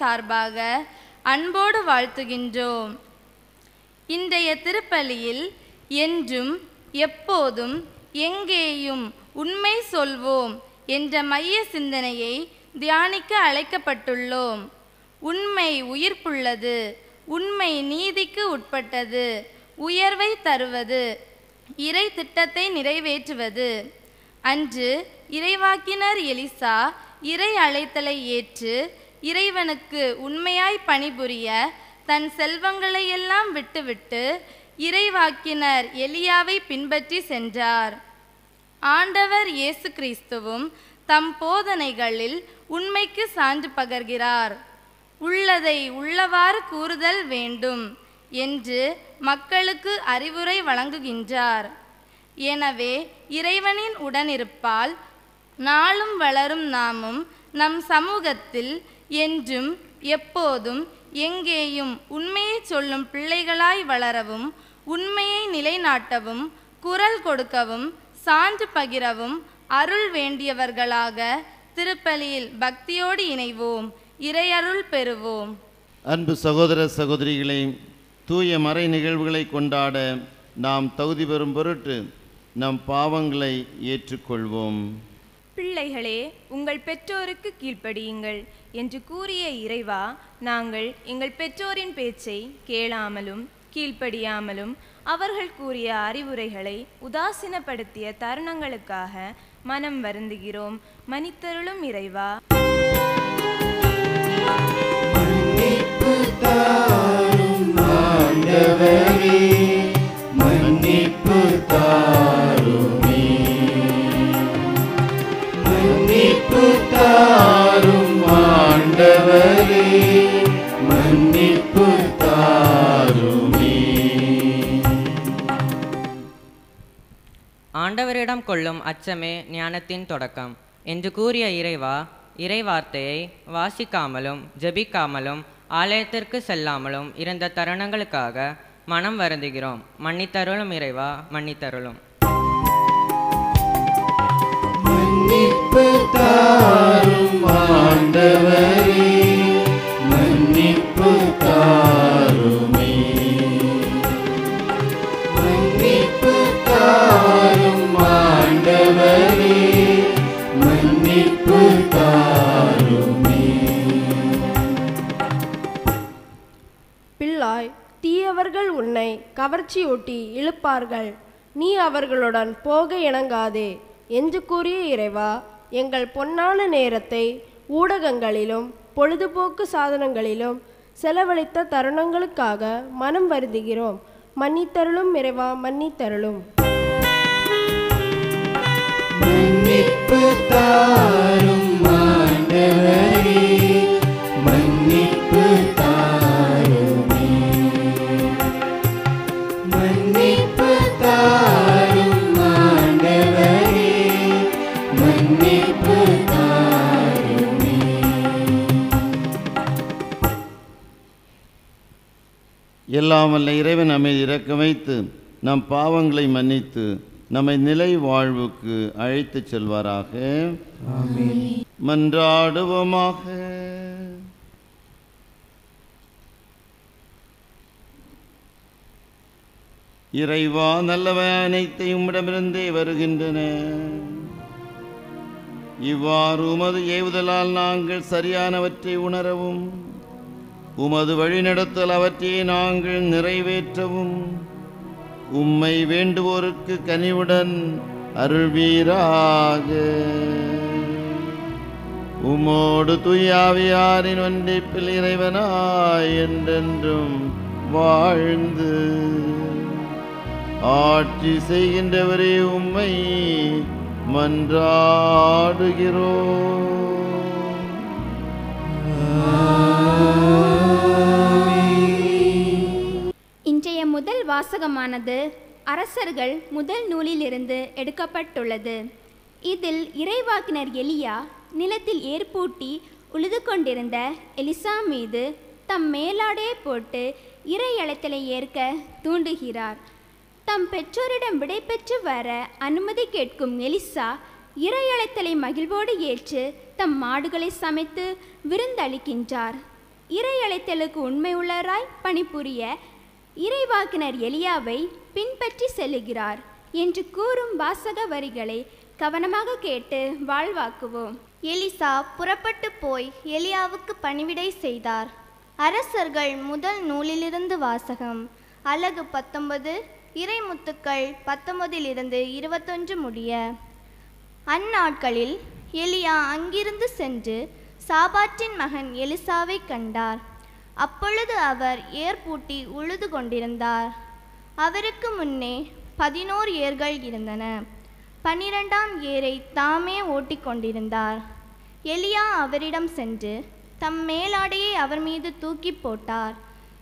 சார்பாக அன்போடு வாழ்த்துகின்றோம். இன்றைய திருப்பலியில் என்றும் எப்போதும் எங்கேயும் உண்மை சொல்வோம் என்ற மைய சிந்தனையை தியானிக்க அழைக்கப்பட்டுள்ளோம். உண்மை உயிர்ப்புள்ளது உண்மை நீதிக்கு உட்பட்டது உயர்வை தருவது இறை திட்டத்தை நிறைவேற்றுவது. அன்று இறைவாக்கினர் எலிசா இறை அழைத்தலை ஏற்று இறைவனுக்கு உண்மையாய் பணிபுரிய தன் செல்வங்களையெல்லாம் விட்டுவிட்டு இறைவாக்கினர் எலியாவை பின்பற்றி சென்றார். ஆண்டவர் இயேசு கிறிஸ்துவும் தம் போதனைகளில் உண்மைக்கு சான்று பகர்கிறார். உள்ளதை உள்ளவாறு கூறுதல் வேண்டும் என்று மக்களுக்கு அறிவுரை வழங்குகின்றார். எனவே இறைவனின் உடனிருப்பால் நாளும் வளரும் நாமும் நம் சமூகத்தில் என்றும் எப்போதும் எங்கேயும் உண்மையை சொல்லும் பிள்ளைகளாய் வளரவும் உண்மையை நிலைநாட்டவும் குரல் கொடுக்கவும் சான்று பகிரவும் அருள் வேண்டியவர்களாக திருப்பலியில் பக்தியோடு இணைவோம் இறையருள் பெறுவோம். அன்பு சகோதர சகோதரிகளை தூய மறை நிகழ்வுகளை கொண்டாட நாம் தகுதி பெறும் பொருட்டு நம் பாவங்களை ஏற்றுக்கொள்வோம். பிள்ளைகளே உங்கள் பெற்றோருக்கு கீழ்ப்படியுங்கள். என்று கூறிய இறைவா நாங்கள் எங்கள் பெற்றோரின் பேச்சை கேளாமலும் கீழ்ப்படியாமலும் அவர்கள் கூறிய அறிவுரைகளை உதாசீனப்படுத்திய தருணங்களுக்காக மனம் வருந்துகிறோம். மனித்தருளும் இறைவா. மன்னிப்பு ஆண்டவரிடம் கொள்ளும் அச்சமே ஞானத்தின் தொடக்கம். என்று கூறிய இறைவா இறைவார்த்தையை வாசிக்காமலும் ஜபிக்காமலும் ஆலயத்திற்கு செல்லாமலும் இருந்த தருணங்களுக்காக மனம் வருந்துகிறோம். மன்னித்தருளும் இறைவா மன்னித்தருளும். மன்னிப்பு தாரும் ஆண்டவரே. கவர்ச்சியூட்டி இழுப்பார்கள். நீ அவர்களுடன் போக இணங்காதே என்று கூறிய இறைவா எங்கள் பொன்னான நேரத்தை ஊடகங்களிலும் பொழுதுபோக்கு சாதனங்களிலும் செலவழித்த தருணங்களுக்காக மனம் வருந்துகிறோம். மன்னித்தருளும் இறைவா மன்னித்தருளும். மன்னிப்பு தாரும் ஆண்டவரே. எல்லாம் வல்ல இறைவன் நம்மை இறக்க வைத்து நம் பாவங்களை மன்னித்து நம்மை நிலை வாழ்வுக்கு அழைத்துச் செல்வாராக. மன்றாடுவோமாக. இறைவா நல்லவை அனைத்தையும் உம்மிடமிருந்தே வருகின்றன. இவ்வாறு உமது ஏவுதலால் நாங்கள் சரியானவற்றை உணரவும். உமது வழிநடத்தல் அவற்றை நாங்கள் நிறைவேற்றவும். உம்மை வேண்டுவோருக்கு கனிவுடன் அருள்வீராக. உமோடு துயாவியாரின் ஒன்றிப்பில் இறைவனாய் என்றென்றும் வாழ்ந்து. ஆட்சி செய்கின்றவரே உம்மை மன்றாடுகிறோம். முதல் வாசகமானது அரசர்கள் முதல் நூலிலிருந்து எடுக்கப்பட்டுள்ளது. இதில் இறைவாக்கினர் எலியா நிலத்தில் ஏற்பூட்டி உழுது கொண்டிருந்த எலிசா மீது தம் மேலாடையை போட்டு இறை அழைத்தலை ஏற்க தூண்டுகிறார். தம் பெற்றோரிடம் விடைபெற்று வர அனுமதி கேட்கும் எலிசா இறை மகிழ்வோடு ஏற்று தம் மாடுகளை சமைத்து விருந்தளிக்கின்றார். இறை அழைத்தலுக்கு உண்மை உள்ளராய் பணிபுரிய இறைவாக்கினர் எலியாவை பின்பற்றி செல்லுகிறார் என்று கூறும் வாசக வரிகளை கவனமாக கேட்டு வாழ்வாக்குவோம். எலிசா புறப்பட்டு போய் எலியாவுக்கு பணிவிடை செய்தார். அரசர்கள் முதல் நூலிலிருந்து வாசகம். அலகு பத்தொன்பது இறைமுத்துக்கள் பத்தொன்பதிலிருந்து இருபத்தொன்று முடிய. அந்நாட்களில் எலியா அங்கிருந்து சென்று சாபாற்றின் மகன் எலிசாவை கண்டார். அப்பொழுது அவர் ஏர்பூட்டி உழுது கொண்டிருந்தார். அவருக்கு முன்னே பதினோரு ஏர்கள் இருந்தன. பன்னிரெண்டாம் ஏரை தாமே ஓட்டிக் கொண்டிருந்தார். எலியா அவரிடம் சென்று தம் மேலாடையை அவர் மீது தூக்கி போட்டார்.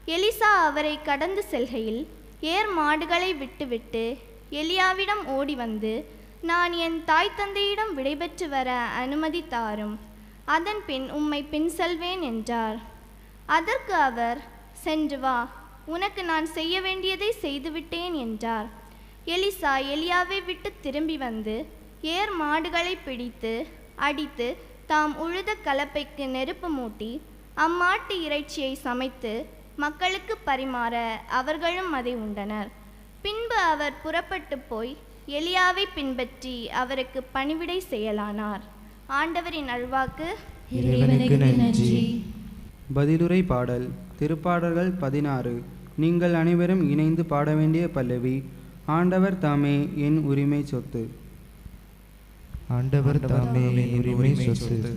எலிசா அவரை கடந்து செல்கையில் ஏர் மாடுகளை விட்டுவிட்டு எலியாவிடம் ஓடி வந்து நான் என் தாய் தந்தையிடம் விடைபெற்று வர அனுமதி தாரும். அதன் பின் உம்மை பின் செல்வேன் என்றார். அதற்கு அவர் சென்று வா உனக்கு நான் செய்ய வேண்டியதை செய்துவிட்டேன் என்றார். எலிசா எலியாவை விட்டு திரும்பி வந்து ஏர் மாடுகளை பிடித்து அடித்து தாம் உழுத கலப்பைக்கு நெருப்பு மூட்டி அம்மாட்டு இறைச்சியை சமைத்து மக்களுக்கு பரிமாற அவர்களும் அதை உண்டனர். பின்பு அவர் புறப்பட்டு போய் எலியாவை பின்பற்றி அவருக்கு பணிவிடை செய்யலானார். ஆண்டவரின் அல்வாக்கு நன்றி. பதிலுரை பாடல் திருப்பாடல்கள் பதினாறு. நீங்கள் அனைவரும் இணைந்து பாட வேண்டிய பல்லவி ஆண்டவர் தாமே என் உரிமை சொத்து. ஆண்டவர் தாமே என் உரிமை சொத்து.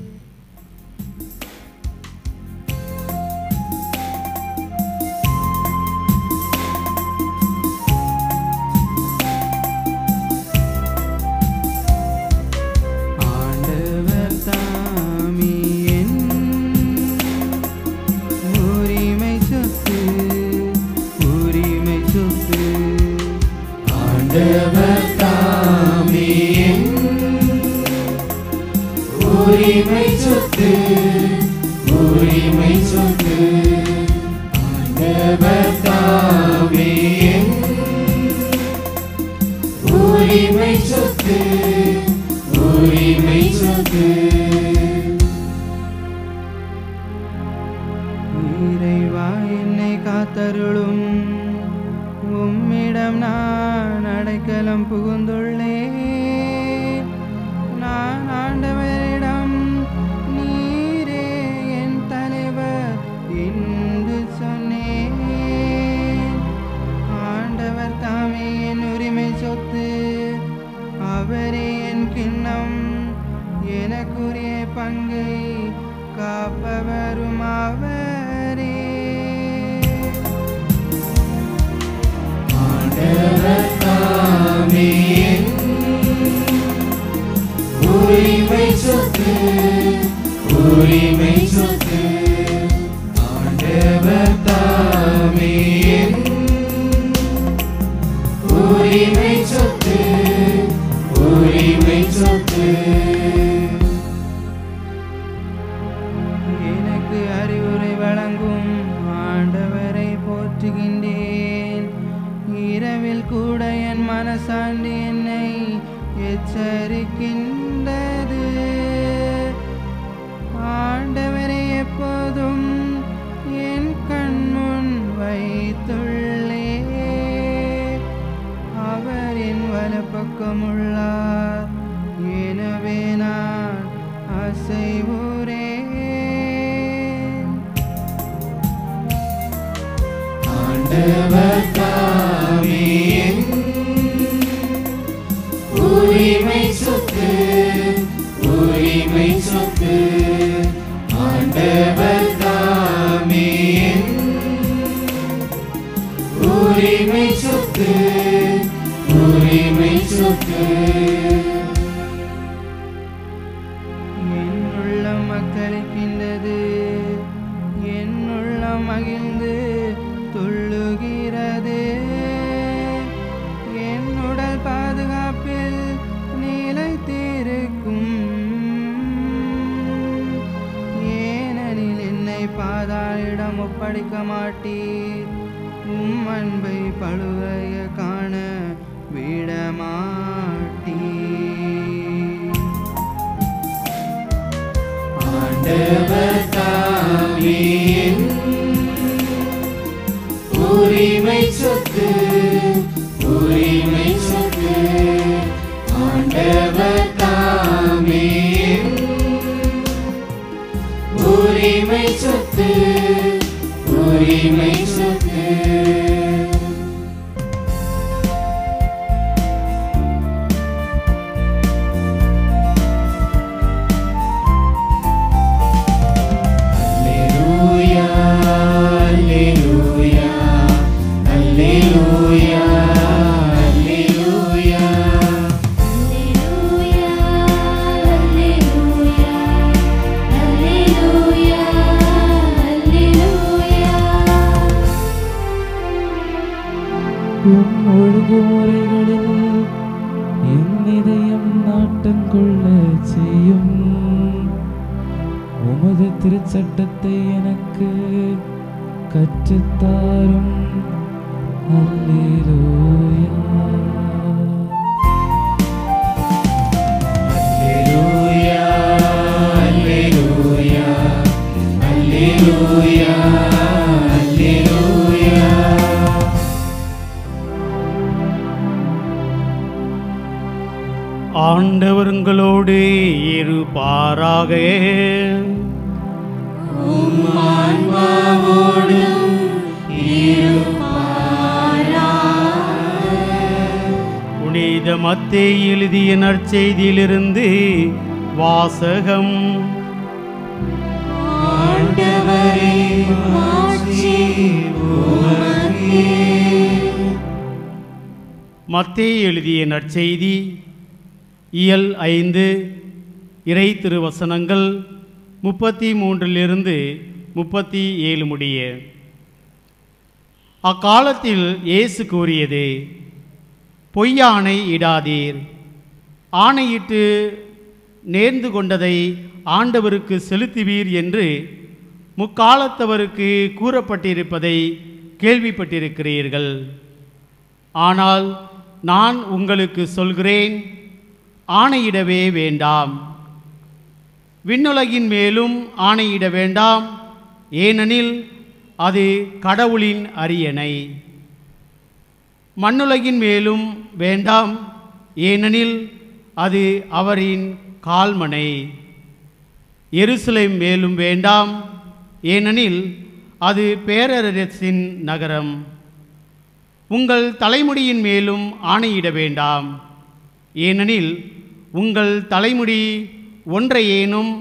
உள்ளம் மகிழ்ந்து துள்ளுகிறது. என் உடல் பாதுகாப்பில் நிலைத்திருக்கும் ஏனெனில் என்னை பாதாளிடம் ஒப்படைக்க மாட்டீர். உம் அன்பை பழுவைய காண விட மாட்டீர். ஆண்டவர் தாமே ஆண்டவர் உரிமை சொத்து உரிமை சொத்து. ஆண்டவர் உங்களோடு இருப்பாராக. புனித மத்தே எழுதிய நற்செய்தியிலிருந்து வாசகம். மத்தே எழுதிய நற்செய்தி இயல் ஐந்து இறை திருவசனங்கள் முப்பத்தி மூன்றிலிருந்து முப்பத்தி ஏழு முடிய. அக்காலத்தில் இயேசு கூறியது பொய்யானை இடாதீர். ஆணையிட்டு நேர்ந்து கொண்டதை ஆண்டவருக்கு செலுத்துவீர் என்று முக்காலத்தவருக்கு கூறப்பட்டிருப்பதை கேள்விப்பட்டிருக்கிறீர்கள். ஆனால் நான் உங்களுக்கு சொல்கிறேன் ஆணையிடவே வேண்டாம். விண்ணுலகின் மேலும் ஆணையிட வேண்டாம். ஏனெனில் அது கடவுளின் அரியணை. மண்ணுலகின் மேலும் வேண்டாம். ஏனெனில் அது அவரின் கால்மனை. எருசலேம் மேலும் வேண்டாம். ஏனெனில் அது பேரரசின் நகரம். உங்கள் தலைமுடியின் மேலும் ஆணையிட வேண்டாம். ஏனெனில் உங்கள் தலைமுடி ஒன்றையேனும்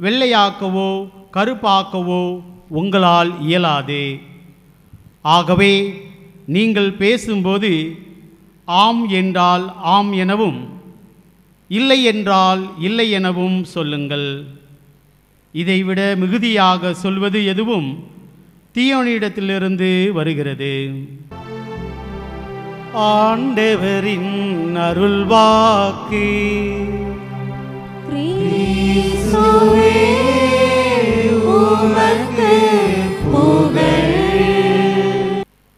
வெள்ளையாக்கவோ கருப்பாக்கவோ உங்களால் இயலாது. ஆகவே நீங்கள் பேசும்போது ஆம் என்றால் ஆம் எனவும் இல்லை என்றால் இல்லை எனவும் சொல்லுங்கள். இதைவிட மிகுதியாக சொல்வது எதுவும் தீயோனிடத்திலிருந்து வருகிறது. ஆண்டவரின் அருள்வாக்கு.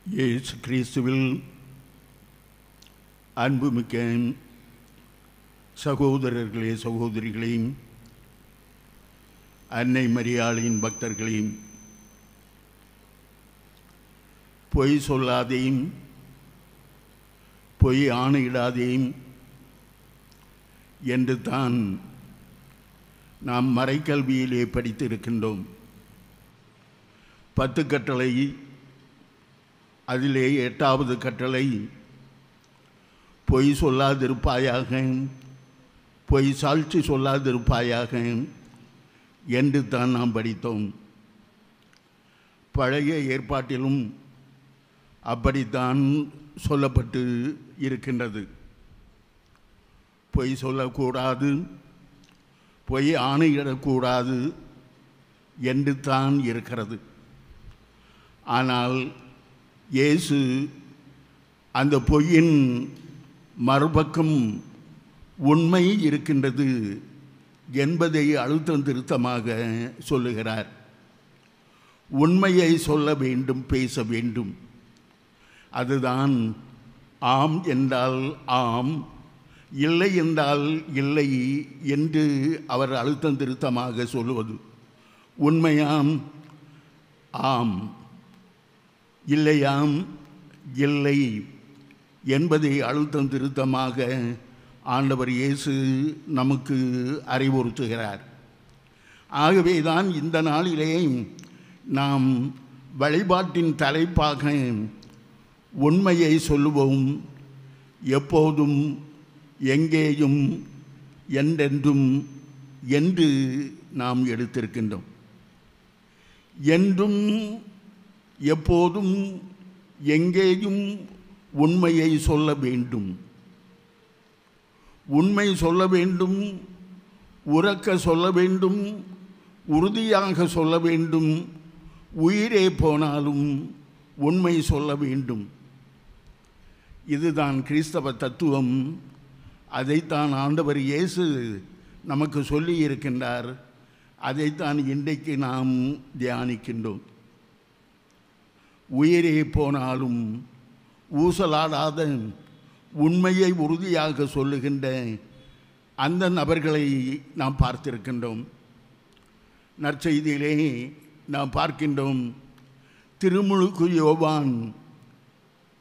இயேசு கிறிஸ்துவில் அன்புமிக்க சகோதரர்களே சகோதரிகளையும் அன்னை மரியாளின் பக்தர்களையும் பொய் சொல்லாதேயும் பொய் ஆணையிடாதேயும் என்று தான் நாம் மறைக்கல்வியிலே படித்திருக்கின்றோம். பத்து கட்டளை அதிலே எட்டாவது கட்டளை பொய் சொல்லாதிருப்பாயாக பொய் சாட்சி சொல்லாதிருப்பாயாக என்று தான் நாம் படித்தோம். பழைய ஏற்பாட்டிலும் அப்படித்தான் சொல்லப்பட்டு இருக்கின்றது. பொய் சொல்லக்கூடாது. பொய் ஆணையிடக்கூடாது என்று தான் இருக்கிறது. ஆனால் இயேசு அந்த பொய்யின் மறுபக்கம் உண்மை இருக்கின்றது என்பதை அழுத்தம் திருத்தமாக சொல்லுகிறார். உண்மையை சொல்ல வேண்டும் பேச வேண்டும். அதுதான் ஆம் என்றால் ஆம் இல்லை என்றால் இல்லை என்று அவர் அழுத்தம் திருத்தமாக சொல்லுவது. உண்மையாம் ஆம் இல்லையாம் இல்லை என்பதை அழுத்தம் திருத்தமாக ஆண்டவர் இயேசு நமக்கு அறிவுறுத்துகிறார். ஆகவே தான் இந்த நாளிலே நாம் வழிபாட்டின் தலைப்பாக உண்மையை சொல்லுவோம். எப்போதும் எங்கேயும் என்றென்றும் என்று நாம் எடுத்திருக்கின்றோம். என்றும் எப்போதும் எங்கேயும் உண்மையை சொல்ல வேண்டும். உண்மை சொல்ல வேண்டும் உறக்க சொல்ல வேண்டும் உறுதியாக சொல்ல வேண்டும் உயிரே போனாலும் உண்மை சொல்ல வேண்டும். இதுதான் கிறிஸ்தவ தத்துவம். அதைத்தான் ஆண்டவர் இயேசு நமக்கு சொல்லி இருக்கின்றார் அதைத்தான் இன்றைக்கு நாம் தியானிக்கின்றோம். உயிரே போனாலும் ஊசலாடாத உண்மையை உறுதியாக சொல்லுகின்ற அந்த நபர்களை நாம் பார்த்திருக்கின்றோம். நற்செய்தியிலே நாம் பார்க்கின்றோம். திருமுழுக்கு யோவான்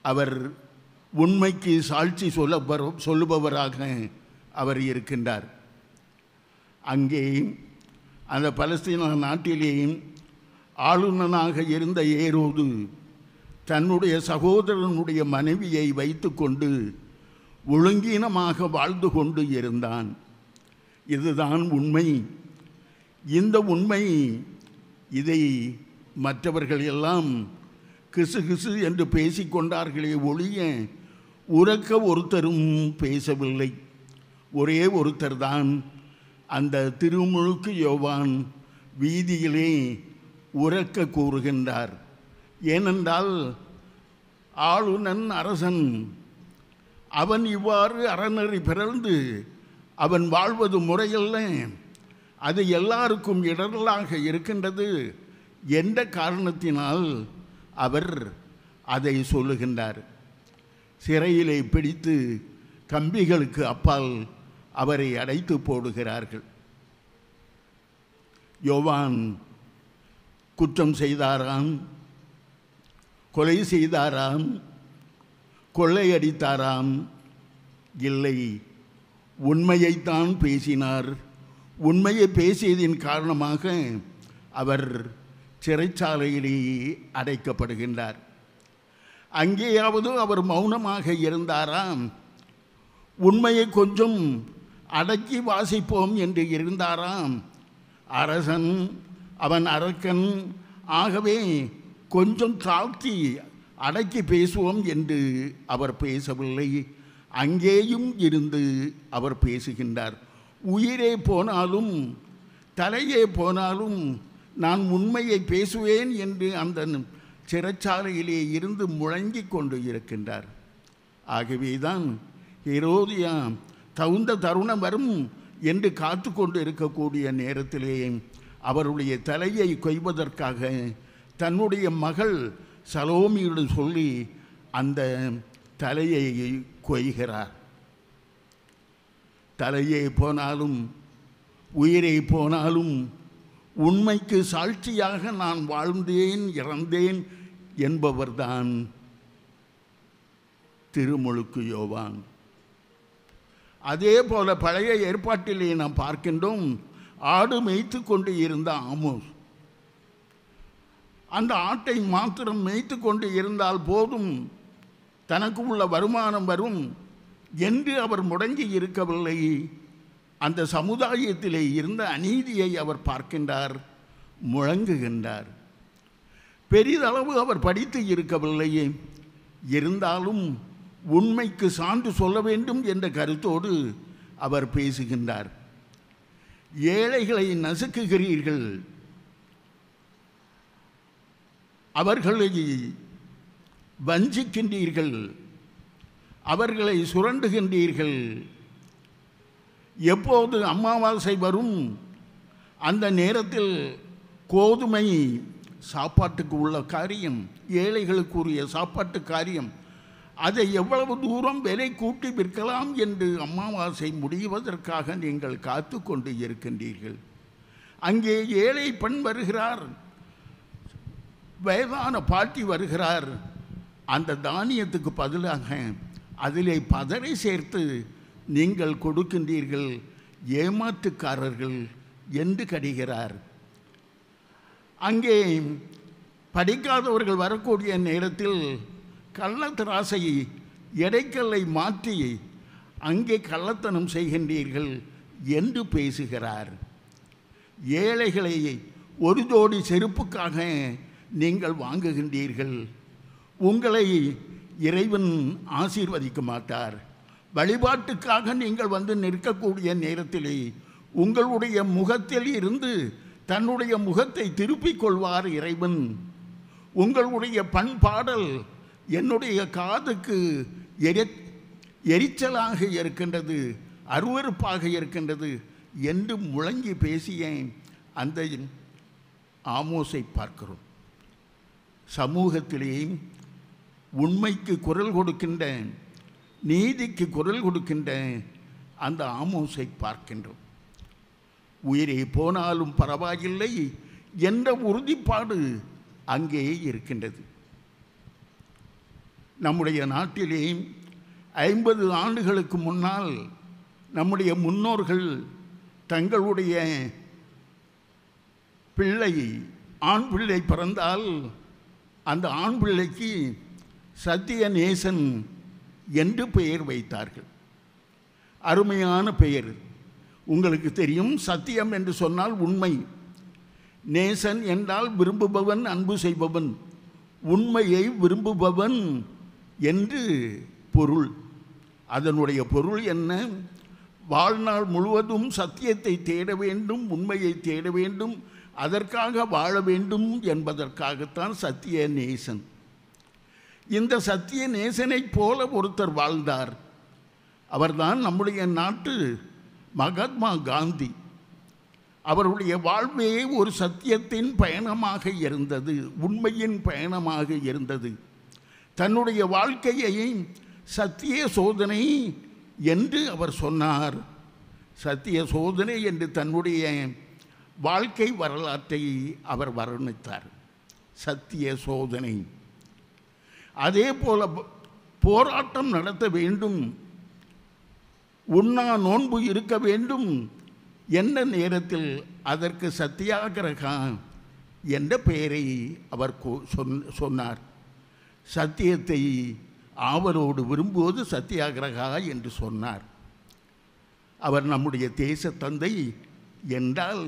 அவர் உண்மைக்கு சாட்சி சொல்ல சொல்லுபவராக அவர் இருக்கின்றார். அங்கே அந்த பலஸ்தீன நாட்டிலேயும் ஆளுநனாக இருந்த ஏரோது தன்னுடைய சகோதரனுடைய மனைவியை வைத்துக்கொண்டு ஒழுங்கீனமாக வாழ்ந்து கொண்டு இருந்தான். இதுதான் உண்மை. இந்த உண்மை இதை மற்றவர்கள் எல்லாம் கிசு கிசு என்று பேசிக்கொண்டார்களே ஒழிய உறக்க ஒருத்தரும் பேசவில்லை. ஒரே ஒருத்தர் தான் அந்த திருமுழுக்கு யோவான் வீதியிலே உறக்க கூறுகின்றார். ஏனென்றால் ஆளுநன் அரசன் அவன் இவ்வாறு அறநெறி பிறந்து அவன் வாழ்வது முறையல்ல. அது எல்லாருக்கும் இடரலாக இருக்கின்றது. என்ற காரணத்தினால் அவர் அதை சொல்லுகின்றார். சிறையிலே பிடித்து கம்பிகளுக்கு அப்பால் அவரை அடைத்து போடுகிறார்கள். யோவான் குற்றம் செய்தாராம் கொலை செய்தாராம் கொள்ளையடித்தாராம். இல்லை உண்மையைத்தான் பேசினார். உண்மையை பேசியதின் காரணமாக அவர் சிறைச்சாலையிலேயே அடைக்கப்படுகின்றார். அங்கேயாவது அவர் மௌனமாக இருந்தாராம். உண்மையை கொஞ்சம் அடக்கி வாசிப்போம் என்று இருந்தாராம். அரசன் அவன் அரக்கன் ஆகவே கொஞ்சம் தாழ்த்தி அடக்கி பேசுவோம் என்று அவர் பேசவில்லை. அங்கேயும் இருந்து அவர் பேசுகின்றார். உயிரே போனாலும் தலையே போனாலும் நான் உண்மையை பேசுவேன் என்று அந்த சிறைச்சாலையிலே இருந்து முழங்கிக் கொண்டு இருக்கின்றார். ஆகவேதான் ஹெரோதியா தகுந்த தருணம் வரும் என்று காத்து கொண்டு இருக்கக்கூடிய நேரத்திலே அவருடைய தலையை கொய்வதற்காக தன்னுடைய மகள் சலோமியுடன் சொல்லி அந்த தலையை கொய்கிறார். தலையே போனாலும் உயிரை போனாலும் உண்மைக்கு சாட்சியாக நான் வாழ்ந்தேன் இறந்தேன் என்பவர்தான் திருமுழுக்கு யோவான். அதே போல பழைய ஏற்பாட்டிலே நாம் பார்க்கின்றோம் ஆடு மேய்த்து கொண்டு இருந்த ஆமோஸ். அந்த ஆட்டை மாத்திரம் மேய்த்து கொண்டு இருந்தால் போதும் தனக்கு உள்ள வருமானம் வரும் என்று அவர் முடங்கி இருக்கவில்லை. அந்த சமுதாயத்திலே இருந்த அநீதியை அவர் பார்க்கின்றார் முழங்குகின்றார். பெரிதளவு அவர் படித்து இருக்கவில்லையே. இருந்தாலும் உண்மைக்கு சான்று சொல்ல வேண்டும் என்ற கருத்தோடு அவர் பேசுகின்றார். ஏழைகளை நசுக்குகிறீர்கள். அவர்களை வஞ்சிக்கின்றீர்கள். அவர்களை சுரண்டுகின்றீர்கள். எப்போது அமாவாசை வரும்? அந்த நேரத்தில் கோதுமை சாப்பாட்டுக்கு உள்ள காரியம் ஏழைகளுக்குரிய சாப்பாட்டு காரியம். அதை எவ்வளவு தூரம் விலை கூட்டி விற்கலாம் என்று அம்மாவாசை முடிவதற்காக நீங்கள் காத்து கொண்டு இருக்கின்றீர்கள். அங்கே ஏழை பெண் வருகிறார் வயதான பாட்டி வருகிறார். அந்த தானியத்துக்கு பதிலாக அதிலே பதரை சேர்த்து நீங்கள் கொடுக்கின்றீர்கள் ஏமாற்றுக்காரர்கள் என்று கடிகிறார். அங்கே படிக்காதவர்கள் வரக்கூடிய நேரத்தில் கள்ளத்திராசை எடைக்கல்லை மாற்றி அங்கே கள்ளத்தனம் செய்கின்றீர்கள் என்று பேசுகிறார். ஏழைகளை ஒரு ஜோடி செருப்புக்காக நீங்கள் வாங்குகின்றீர்கள். உங்களை இறைவன் ஆசீர்வதிக்க மாட்டார். வழிபாட்டுக்காக நீங்கள் வந்து நிற்கக்கூடிய நேரத்திலே உங்களுடைய முகத்தில் இருந்து தன்னுடைய முகத்தை திருப்பிக் கொள்வார் இறைவன். உங்களுடைய பண்பாடல் என்னுடைய காதுக்கு எரி எரிச்சலாக இருக்கின்றது அருவருப்பாக இருக்கின்றது என்று முழங்கி பேசிய அந்த ஆமோசை பார்க்கிறோம். சமூகத்திலே உண்மைக்கு குரல் கொடுக்கின்ற நீதிக்கு குரல் கொடுக்கின்ற அந்த ஆமோசை பார்க்கின்றோம். உயிரே போனாலும் பரவாயில்லை என்ற உறுதிப்பாடு அங்கே இருக்கின்றது. நம்முடைய நாட்டிலே ஐம்பது ஆண்டுகளுக்கு முன்னால் நம்முடைய முன்னோர்கள் தங்களுடைய பிள்ளை ஆண் பிள்ளை பிறந்தால் அந்த ஆண் பிள்ளைக்கு சத்யநேசன் என்று பெயர் வைத்தார்கள். அருமையான பெயர். உங்களுக்கு தெரியும் சத்தியம் என்று சொன்னால் உண்மை. நேசன் என்றால் விரும்புபவன் அன்பு செய்பவன். உண்மையை விரும்புபவன் என்று பொருள். அதனுடைய பொருள் என்ன? வாழ்நாள் முழுவதும் சத்தியத்தை தேட வேண்டும் உண்மையை தேட வேண்டும் அதற்காக வாழ வேண்டும் என்பதற்காகத்தான் சத்திய நேசன். இந்த சத்திய நேசனைப் போல ஒருத்தர் வாழ்ந்தார். அவர்தான் நம்முடைய நாட்டு மகாத்மா காந்தி அவருடைய வாழ்வே ஒரு சத்தியத்தின் பயணமாக இருந்தது உண்மையின் பயணமாக இருந்தது. தன்னுடைய வாழ்க்கையை சத்திய சோதனை என்று அவர் சொன்னார். சத்திய சோதனை என்று தன்னுடைய வாழ்க்கை வரலாற்றை அவர் வர்ணித்தார். சத்திய சோதனை. அதே போல போராட்டம் நடத்த வேண்டும் உண்ணா நோன்பு இருக்க வேண்டும். என்ற நேரத்தில் அதற்கு சத்தியாகிரகா என்ற பெயரை அவர் சொன்னார். சத்தியத்தை ஆவலோடு விரும்புவது சத்தியாகிரகா என்று சொன்னார். அவர் நம்முடைய தேச தந்தை என்றால்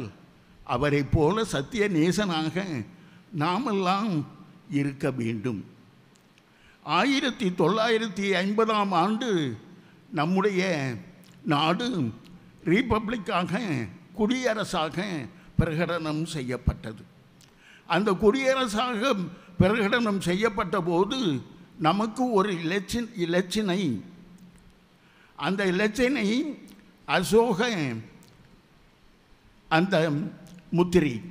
அவரைப் போல சத்திய நேசனாக நாமெல்லாம் இருக்க வேண்டும். ஆயிரத்தி தொள்ளாயிரத்தி ஐம்பதாம் ஆண்டு நம்முடைய நாடு ரீபப்ளிக்காக குடியரசாக பிரகடனம் செய்யப்பட்டது. அந்த குடியரசாக பிரகடனம் செய்யப்பட்ட போது நமக்கு ஒரு இலச்சின் இலச்சினை. அந்த இலச்சினை அசோக அந்த முத்திரை.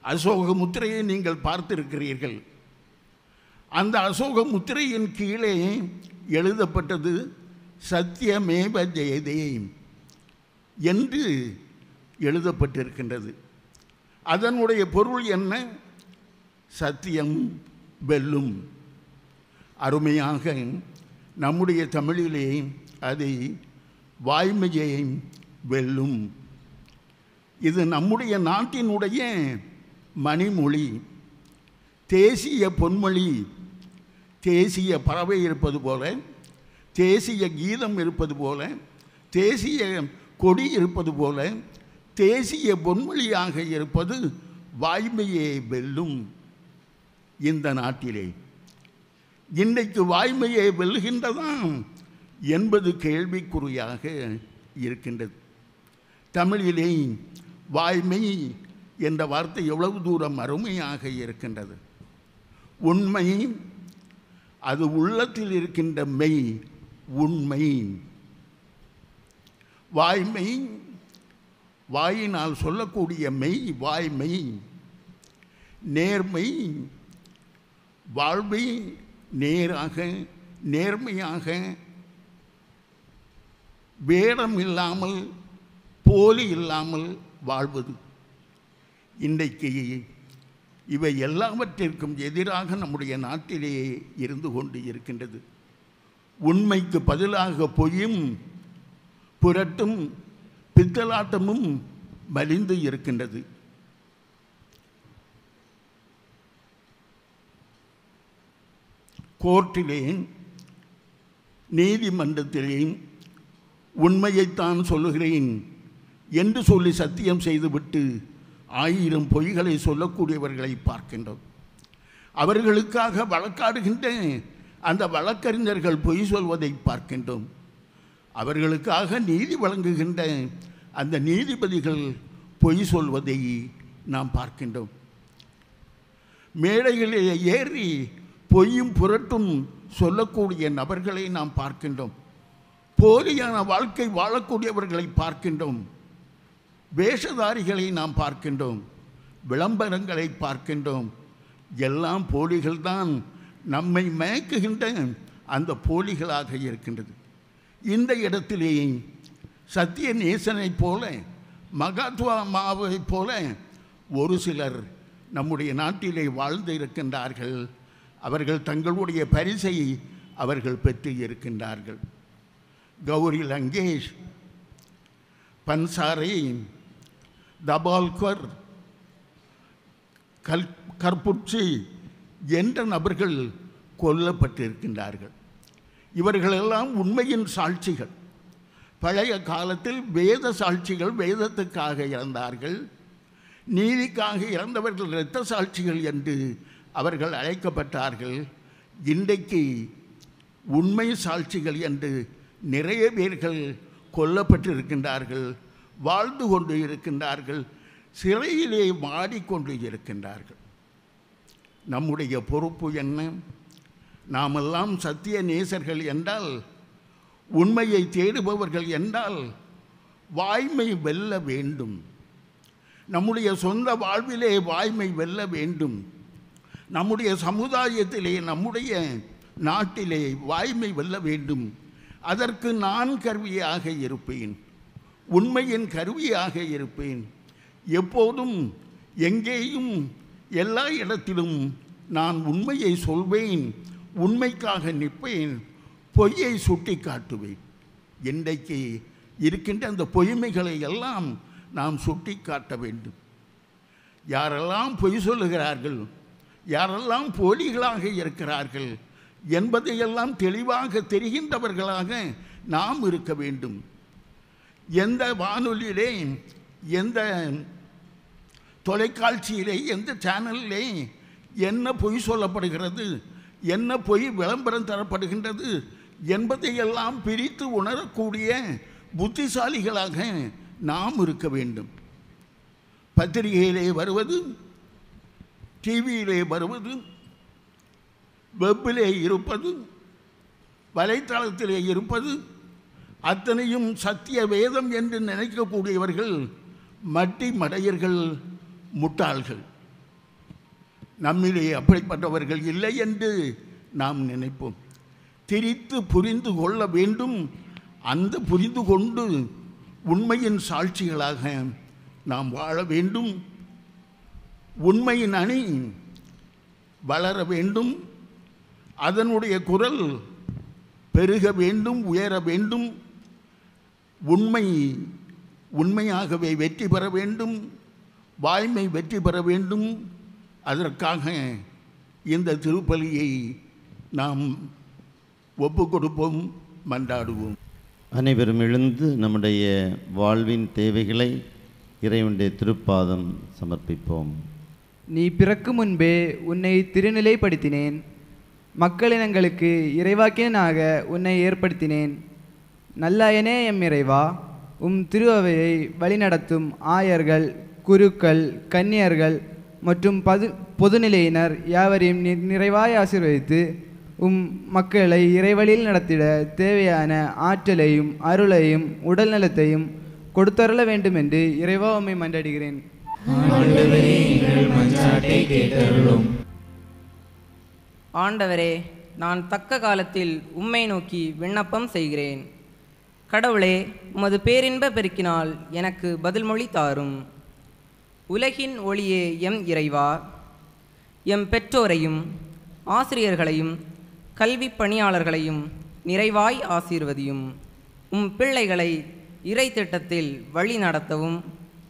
அசோக முத்திரையை நீங்கள் பார்த்திருக்கிறீர்கள். அந்த அசோக முத்திரையின் கீழே எழுதப்பட்டது சத்தியமேவ ஜெயதே என்று எழுதப்பட்டிருக்கின்றது. அதனுடைய பொருள் என்ன? சத்தியம் வெல்லும். அருமையாக நம்முடைய தமிழிலே அதை வாய்மையை வெல்லும். இது நம்முடைய நாட்டினுடைய மணிமொழி. தேசிய பொன்மொழி. தேசிய பறவை இருப்பது போல தேசிய கீதம் இருப்பது போல தேசிய கொடி இருப்பது போல தேசிய பொன்மொழியாக இருப்பது வாய்மையே வெல்லும் இந்த நாட்டிலே. இன்றைக்கு வாய்மையை வெல்கின்றதாம் என்பது கேள்விக்குறியாக இருக்கின்றது. தமிழிலே வாய்மை என்ற வார்த்தை எவ்வளவு தூரம் அருமையாக இருக்கின்றது. உண்மை அது உள்ளத்தில் இருக்கின்ற மெய் உண்மை. வாய்மை வாயினால் சொல்லக்கூடிய மெய் வாய்மை. நேர்மை வாழ்வை நேராக நேர்மையாக. வேடம் இல்லாமல் போலி இல்லாமல் வாழ்வது. இன்றைக்கு இவை எல்லாவற்றிற்கும் எதிராக நம்முடைய நாட்டிலேயே இருந்து கொண்டு இருக்கின்றது. உண்மைக்கு பதிலாக பொய்யும் புரட்டும் பித்தலாட்டமும் மலிந்து இருக்கின்றது. கோர்ட்டிலே நீதிமன்றத்திலே உண்மையைத்தான் சொல்லுகிறேன் என்று சொல்லி சத்தியம் செய்துவிட்டு ஆயிரம் பொய்களை சொல்லக்கூடியவர்களை பார்க்கின்றோம். அவர்களுக்காக வழக்காடுகின்ற அந்த வழக்கறிஞர்கள் பொய் சொல்வதை பார்க்கின்றோம். அவர்களுக்காக நீதி வழங்குகின்ற அந்த நீதிபதிகள் பொய் சொல்வதை நாம் பார்க்கின்றோம். மேடைகளில் ஏறி பொய்யும் புரட்டும் சொல்லக்கூடிய நபர்களை நாம் பார்க்கின்றோம். போலியான வாழ்க்கை வாழக்கூடியவர்களை பார்க்கின்றோம். வேஷதாரிகளை நாம் பார்க்கின்றோம். விளம்பரங்களை பார்க்கின்றோம். எல்லாம் போலிகள்தான். நம்மை மயக்குகின்ற அந்த போலிகளாக இருக்கின்றது. இந்த இடத்திலேயே சத்திய நேசனைப் போல மகாத்மா மாவைப் போல ஒரு சிலர் நம்முடைய நாட்டிலே வாழ்ந்து இருக்கின்றார்கள். அவர்கள் தங்களுடைய பரிசை அவர்கள் பெற்று இருக்கின்றார்கள். கௌரி லங்கேஷ் பன்சாரை தபால்கர் கல் கற்புச்சி என்ற நபர்கள் கொல்லப்பட்டிருக்கின்றார்கள். இவர்களெல்லாம் உண்மையின் சாட்சிகள். பழைய காலத்தில் வேத சாட்சிகள் வேதத்துக்காக இறந்தார்கள். நீதிக்காக இறந்தவர்கள் இரத்த சாட்சிகள் என்று அவர்கள் அழைக்கப்பட்டார்கள். இன்றைக்கு உண்மை சாட்சிகள் என்று நிறைய பேர்கள் கொல்லப்பட்டிருக்கின்றார்கள் வாழ்ந்து கொண்டு இருக்கின்றார்கள் சிறையிலே மாடிக்கொண்டு இருக்கின்றார்கள். நம்முடைய பொறுப்பு என்ன? நாமெல்லாம் சத்திய நேசர்கள் என்றால் உண்மையை தேடுபவர்கள் என்றால் வாய்மை வெல்ல வேண்டும். நம்முடைய சொந்த வாழ்விலே வாய்மை வெல்ல வேண்டும். நம்முடைய சமுதாயத்திலே நம்முடைய நாட்டிலே வாய்மை வெல்ல வேண்டும். அதற்கு நான் கருவியாக இருப்பேன். உண்மையின் கருவியாக இருப்பேன். எப்போதும் எங்கேயும் எல்லா இடத்திலும் நான் உண்மையை சொல்வேன் உண்மைக்காக நிற்பேன் பொய்யை சுட்டி காட்டுவேன். இன்றைக்கு இருக்கின்ற அந்த பொய்மைகளை எல்லாம் நாம் சுட்டி காட்ட வேண்டும். யாரெல்லாம் பொய் சொல்லுகிறார்கள் யாரெல்லாம் போலிகளாக இருக்கிறார்கள் என்பதையெல்லாம் தெளிவாக தெரிகின்றவர்களாக நாம் இருக்க வேண்டும். எந்த வானொலியிலே எந்த தொலைக்காட்சியிலே எந்த சேனலிலே என்ன பொய் சொல்லப்படுகிறது என்ன பொய் விளம்பரம் தரப்படுகின்றது என்பதையெல்லாம் பிரித்து உணரக்கூடிய புத்திசாலிகளாக நாம் இருக்க வேண்டும். பத்திரிகையிலே வருவது டிவியிலே வருவது வெப்பிலே இருப்பது வலைத்தளத்திலே இருப்பது அத்தனையும் சத்திய வேதம் என்று நினைக்கக்கூடியவர்கள் மட்டி மடையர்கள் முட்டாள்கள். நம்மிலே அப்படிப்பட்டவர்கள் இல்லை என்று நாம் நினைப்போம். திரித்து புரிந்து கொள்ள வேண்டும். அந்த புரிந்து கொண்டு உண்மையின் சாட்சிகளாக நாம் வாழ வேண்டும். உண்மையின் அணி வளர வேண்டும். அதனுடைய குரல் பெருக வேண்டும் உயர வேண்டும். உண்மை உண்மையாகவே வெற்றி பெற வேண்டும். வாய்மை வெற்றி பெற வேண்டும். அதற்காக இந்த திருப்பலியை நாம் ஒப்பு கொடுப்போம் மன்றாடுவோம். அனைவரும் எழுந்து நம்முடைய வாழ்வின் தேவைகளை இறைவனுடைய திருப்பாதம் சமர்ப்பிப்போம். நீ பிறக்கும் முன்பே உன்னை திருநிலைப்படுத்தினேன். மக்களினங்களுக்கு இறைவாக்கியனாக உன்னை ஏற்படுத்தினேன். நல்லாயனே எம் இறைவா உம் திருஅவையை வழிநடத்தும் ஆயர்கள் குருக்கள் கன்னியர்கள் மற்றும் பது பொதுநிலையினர் யாவரையும் நி- நிறைவாய் ஆசீர்வதித்து உம் மக்களை இறைவழியில் நடத்திட தேவையான ஆற்றலையும் அருளையும் உடல் நலத்தையும் கொடுத்தருள வேண்டும் என்று இறைவா உம்மை மன்றாடுகிறேன். ஆண்டவரே ஆண்டவரே நான் தக்க காலத்தில் உம்மை நோக்கி விண்ணப்பம் செய்கிறேன். கடவுளே உமது பேரின்ப பெருக்கினால் எனக்கு பதில்மொழி தாரும். உலகின் ஒளியே எம் இறைவா. எம் பெற்றோரையும் ஆசிரியர்களையும் கல்வி பணியாளர்களையும் நிறைவாய் ஆசீர்வதியும். உம் பிள்ளைகளை இறை திட்டத்தில் வழி நடத்தவும்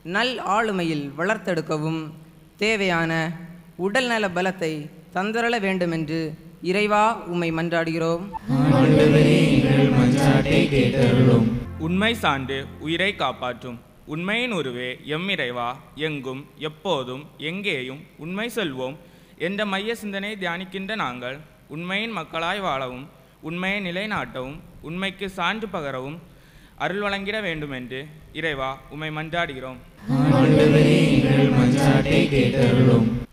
நல் ஆளுமையில் வளர்த்தெடுக்கவும் தேவையான உடல்நல பலத்தை தந்தரள வேண்டுமென்று இறைவா உம்மை மன்றாடுகிறோம். உண்மை சான்று உயிரை காப்பாற்றும். உண்மையின் உருவே எம் இறைவா எங்கும் எப்போதும் எங்கேயும் உண்மை செல்வோம். என்ற மைய சிந்தனை தியானிக்கின்ற நாங்கள் உண்மையின் மக்களாய் வாழவும் உண்மையை நிலைநாட்டவும் உண்மைக்கு சான்று பகரவும் அருள் வழங்கிட வேண்டுமென்று இறைவா உம்மை மன்றாடுகிறோம்.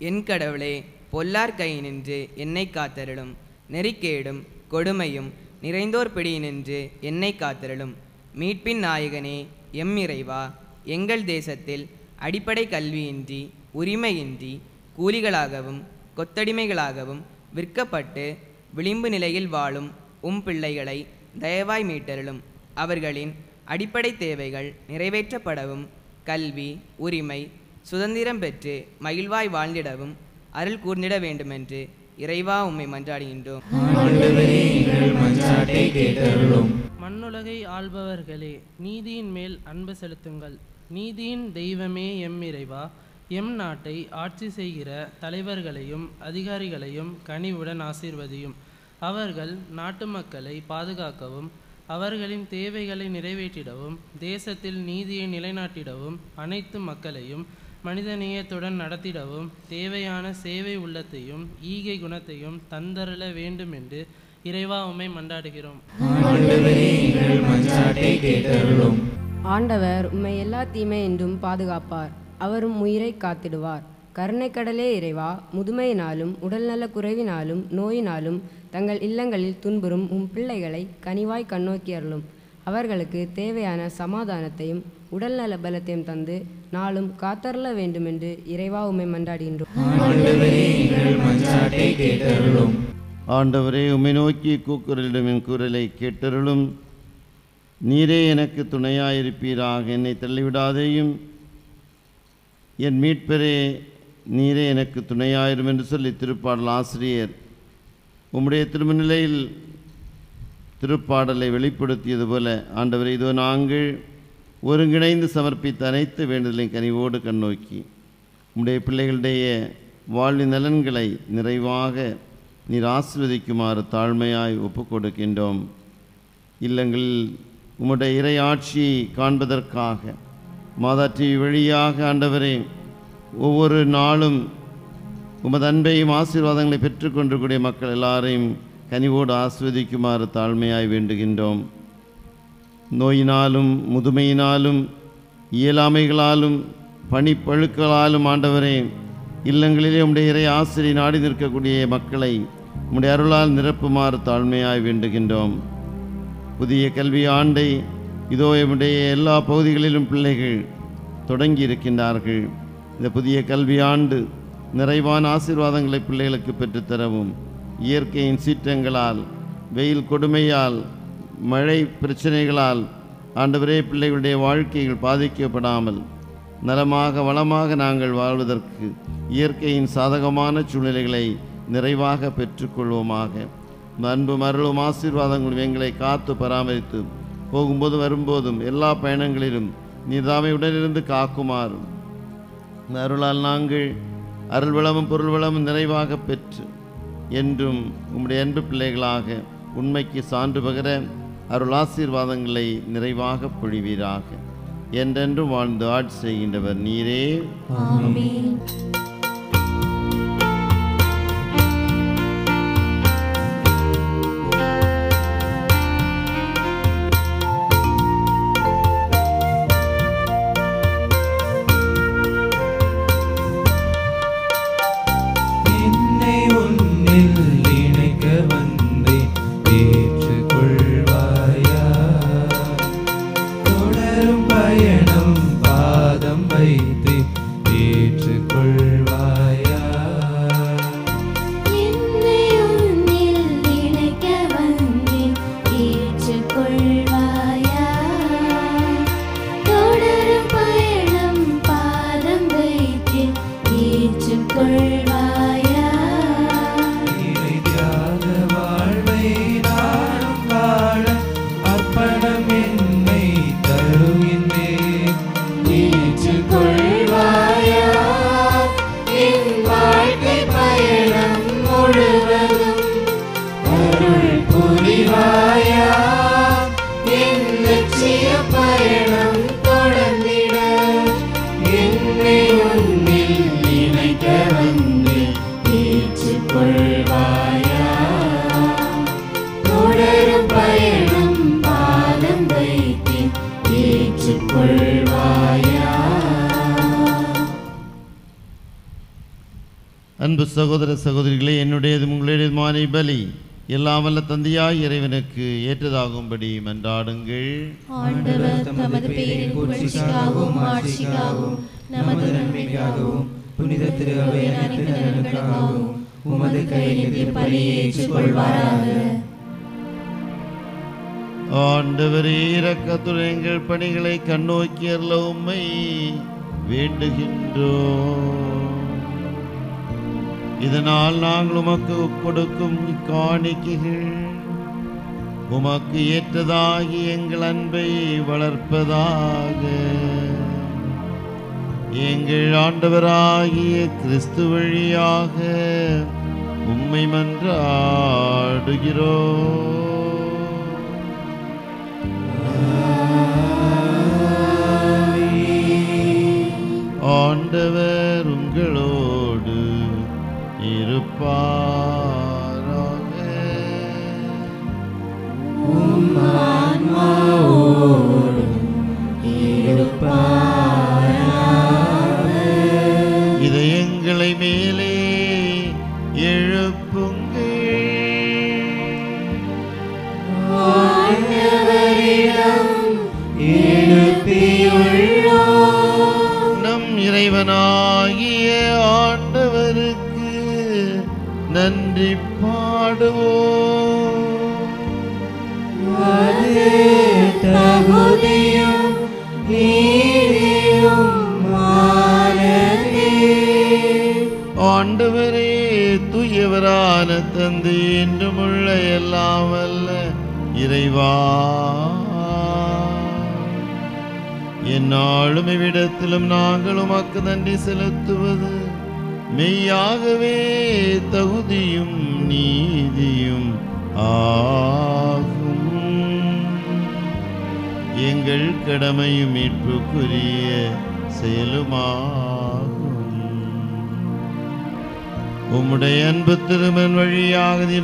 என் கடவுளே பொல்லார் கை நின்று என்னை காத்தருளும். நெறிக்கேடும் கொடுமையும் நிறைந்தோர் பிடி நின்று என்னை காத்தருளும். மீட்பின் நாயகனே எம் இறைவா எங்கள் தேசத்தில் அடிப்படை கல்வியின்றி உரிமையின்றி கூலிகளாகவும் கொத்தடிமைகளாகவும் விற்கப்பட்டு விளிம்பு நிலையில் வாழும் உம் பிள்ளைகளை தயவாய் மீட்டருளும். அவர்களின் அடிப்படை தேவைகள் நிறைவேற்றப்படவும் கல்வி உரிமை சுதந்திரம் பெற்று மகிழ்வாய் வாழ்ந்திடவும் அருள் கூர்ந்திட வேண்டுமென்று இறைவா உம்மை மன்றாடுகின்றோம். மண்ணுலகை ஆள்பவர்களே நீதியின் மேல் அன்பு செலுத்துங்கள். நீதியின் தெய்வமே எம் இறைவா எம் நாட்டை ஆட்சி செய்கிற தலைவர்களையும் அதிகாரிகளையும் கனிவுடன் ஆசீர்வதியும். அவர்கள் நாட்டு மக்களை பாதுகாக்கவும் அவர்களின் தேவைகளை நிறைவேற்றிடவும் தேசத்தில் நீதியை நிலைநாட்டிடவும் அனைத்து மக்களையும் மனிதநேயத்துடன் நடத்திடவும் தேவையான சேவை உள்ளத்தையும் ஈகை குணத்தையும் தந்தருள வேண்டும் என்று இறைவா உம்மை மன்றாடுகிறோம். ஆண்டவரே உம்மை எல்லா தீமை என்றும் பாதுகாப்பார். அவரும் உயிரை காத்திடுவார். கருணைக்கடலே இறைவா முதுமையினாலும் உடல்நலக் குறைவினாலும் நோயினாலும் தங்கள் இல்லங்களில் துன்புறும் உம் பிள்ளைகளை கனிவாய் கண்ணோக்கி அருளும். அவர்களுக்கு தேவையான சமாதானத்தையும் உடல்நல பலத்தையும் தந்து நாளும் காத்தருள வேண்டுமென்று இறைவா உம்மை மன்றாடுகின்றோம். ஆண்டவரே உம்மை நோக்கி கூக்குரலிடும் என் குரலை கேட்டருளும். நீரே எனக்கு துணையாயிருப்பீராக. என்னை தள்ளிவிடாதேயும். என் மீட்பரே நீரே எனக்கு துணையாயிரும் என்று சொல்லி திருப்பாடல் ஆசிரியர் உம்முடைய திருமநிலையில் திருப்பாடலை வெளிப்படுத்தியது போல ஆண்டவர் இதோ நாங்கள் ஒருங்கிணைந்து சமர்ப்பித்த அனைத்து வேண்டுதலையும் கனிவோடு கண்ணோக்கி உம்முடைய பிள்ளைகளுடைய வாழ்வின் நலன்களை நிறைவாக நீர் ஆசிர்வதிக்குமாறு தாழ்மையாய் ஒப்புக் கொடுக்கின்றோம் இல்லங்களில் உம்முடைய இறை ஆட்சியை காண்பதற்காக. மாதா டிவி வழியாக ஆண்டவரே ஒவ்வொரு நாளும் உமது அன்பையும் ஆசீர்வாதங்களை பெற்றுக்கொண்டிருக்கூடிய மக்கள் எல்லாரையும் கனிவோடு ஆஸ்வதிக்குமாறு தாழ்மையாய் வேண்டுகின்றோம். நோயினாலும் முதுமையினாலும் இயலாமைகளாலும் பனிப்பழுக்களாலும் ஆண்டவரே இல்லங்களிலே உம்முடைய இறை ஆசிரியை நாடி நிற்கக்கூடிய மக்களை உம்முடைய அருளால் நிரப்புமாறு தாழ்மையாய் வேண்டுகின்றோம். புதிய கல்வி ஆண்டை இதோ எம்முடைய எல்லா பகுதிகளிலும் பிள்ளைகள் தொடங்கி இருக்கின்றார்கள் இந்த புதிய கல்வி ஆண்டு நிறைவான ஆசீர்வாதங்களை பிள்ளைகளுக்கு பெற்றுத்தரவும் இயற்கையின் சீற்றங்களால் வெயில் கொடுமையால் மழை பிரச்சனைகளால் ஆண்டவரே பிள்ளைகளுடைய வாழ்க்கைகள் பாதிக்கப்படாமல் நலமாக வளமாக நாங்கள் வாழ்வதற்கு இயற்கையின் சாதகமான சூழ்நிலைகளை நிறைவாக பெற்றுக்கொள்வோமாக. அன்பும் அருளும் ஆசீர்வாதங்களும் எங்களை காத்து பராமரித்து போகும்போது வரும்போதும் எல்லா பயணங்களிலும் நீதாமை உடனிருந்து காக்குமாறும். அருளால் நாங்கள் அருள் வளமும் பொருள் வளமும் நிறைவாக பெற்று என்றும் உம்முடைய அன்பு பிள்ளைகளாக உண்மைக்கு சான்று பகர அருள் ஆசீர்வாதங்களை நிறைவாக பொழிவீராக. என்றென்றும் வாழ்ந்து ஆட்சி செய்கின்றவர் நீரே. சகோதர சகோதரிகளே என்னுடையது உங்களுடையதுமான பலி. எல்லாம் வல்ல தந்தையாய் இறைவனுக்கு ஏற்றதாகும்படி மன்றாடுங்கள். ஆண்டவர் தமது பெயரின் புகழ்ச்சிக்காகவும் ஆட்சிக்காகவும் நமது நன்மைக்காகவும் புனித திரு அவை அனைத்து நலன்களுக்காகவும் உமது கையில் பலியை ஏற்றுக்கொள்வாராக. ஆண்டவரே இரக்கத்துடன் எங்கள் பணிகளை கண்ணோக்கி அருள உம்மை வேண்டுகின்றோம். இதனால் நாங்கள் உமக்கு கொடுக்கும் இக்காணிக்கைகள் உமக்கு ஏற்றதாகி எங்கள் அன்பை வளர்ப்பதாக. எங்கள் ஆண்டவராகிய கிறிஸ்து வழியாக உம்மை மன்றாடுகிறோ ஆண்டவர். இதயங்களை மேலே எழுப்புங்கள். நம் இறைவனாகிய நன்றி பாடுவோம். தகுதியும் ஆண்டவரே தூயவரான தந்தை என்றும் உள்ள எல்லாம் அல்ல இறைவா. என்னாலும் இவ்விடத்திலும் நாங்கள் உமக்கு நன்றி செலுத்துவது. மெய்யாகவே தகுதியும் நீதியும் ஆகும். எங்கள் கடமையும் மீட்புக்குரிய செயலுமாகும். உம்முடைய அன்பு திருமன் வழியாக நீ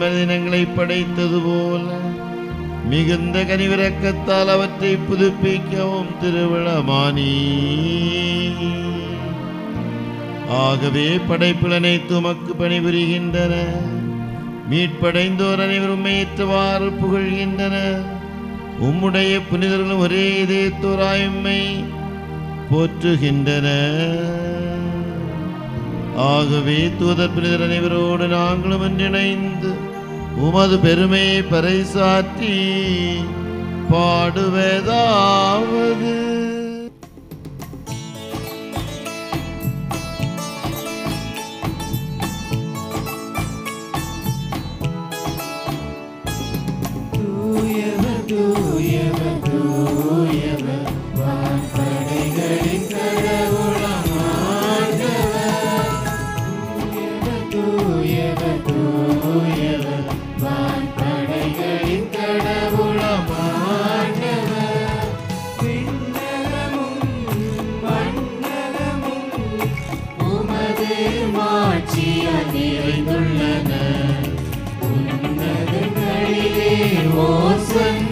படைத்தது போல மிகுந்த கனிவிறக்கத்தால் அவற்றை புதுப்பிக்கவும் திருவிழமானி ஆகவே படைப்பில் அனைத்து உமக்கு பணிபுரிகின்றன. மீட்படைந்தோர் அனைவரும் ஏற்றவாறு புகழ்கின்றன. உம்முடைய புனிதர்களும் ஒரே இதயத்தோராயும்மை போற்றுகின்றன. ஆகவே தூதர் புனிதர் அனைவரோடு நாங்களும் ஒன்றிணைந்து உமது பெருமையை பறைசாற்றி பாடுவதாவது. நிறைந்துள்ளன உன்னதங்களிலே ஓசன்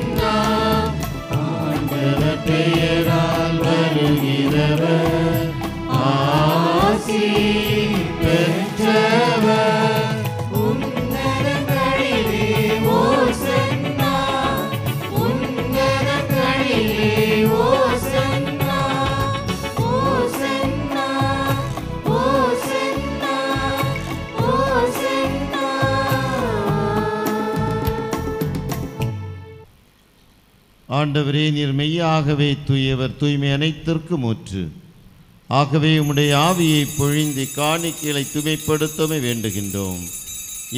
ஆண்டவரே நீர் மெய்யாகவே தூயவர் தூய்மை அனைத்திற்கும் ஊற்று. ஆகவே உம்முடைய ஆவியை பொழிந்து காணிக்கைகளை தூய்மைப்படுத்தவே வேண்டுகின்றோம்.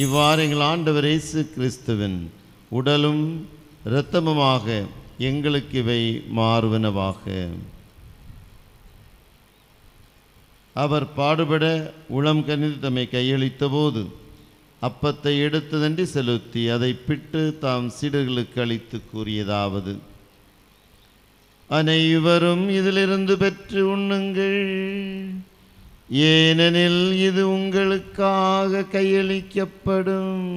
இவ்வாறு எங்கள் ஆண்டவர் இயேசு கிறிஸ்துவின் உடலும் இரத்தமுமாக எங்களுக்கு இவை மாறுவனவாக. அவர் பாடுபட உளம் கனிந்து தம்மை கையளித்த போது அப்பத்தை எடுத்து நன்றி செலுத்தி அதை பிட்டு தாம் சீடர்களுக்கு அளித்து கூறியதாவது. அனைவரும் இதிலிருந்து பெற்று உண்ணுங்கள். ஏனெனில் இது உங்களுக்காக கையளிக்கப்படும்.